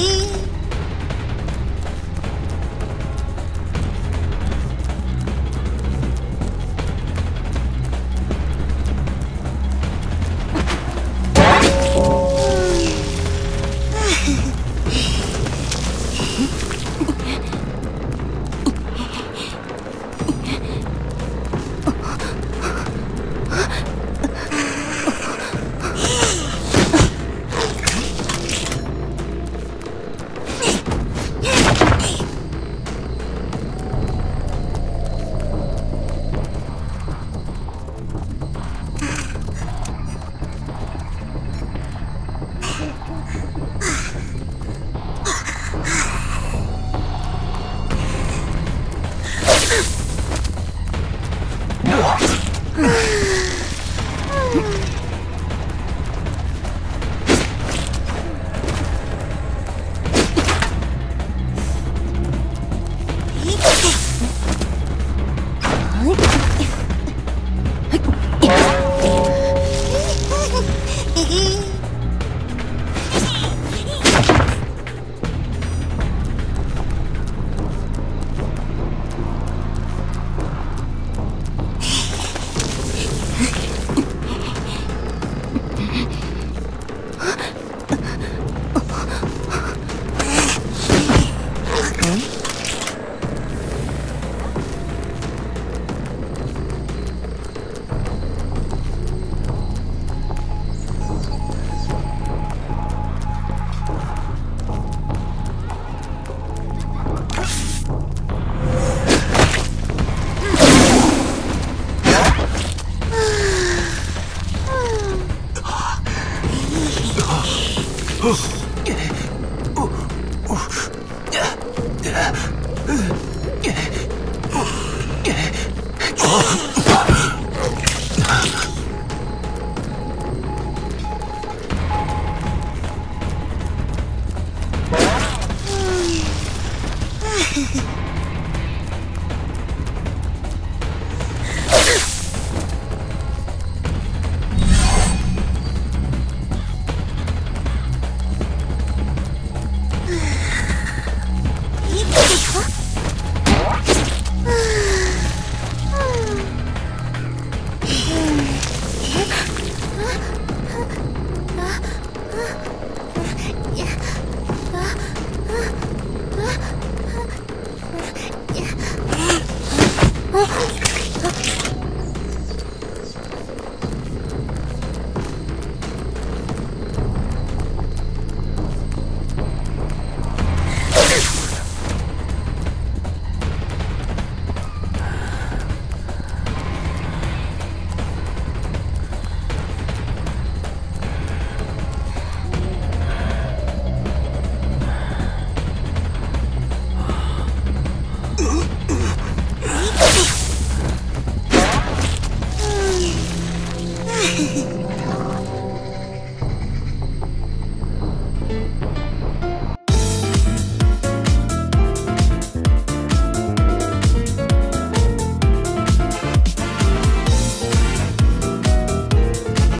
E. Okay. 嘿 Hehehe